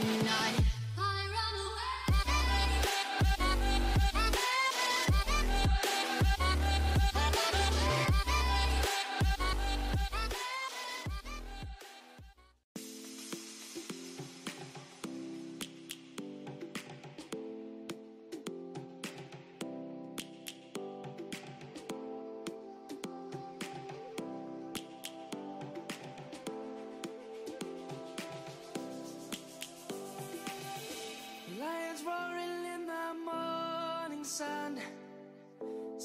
tonight. I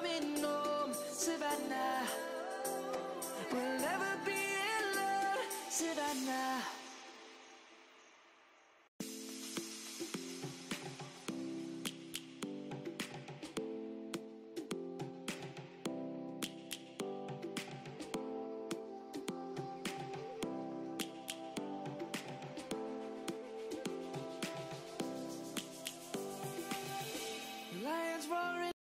Coming home, Savannah. We'll never be alone, Savannah.